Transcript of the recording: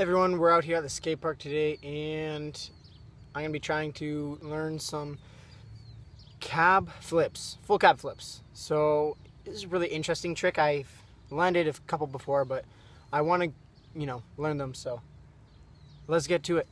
Everyone, we're out here at the skate park today and I'm going to be trying to learn some cab flips, full cab flips. So this is a really interesting trick. I've landed a couple before, but I want to, you know, learn them. So let's get to it.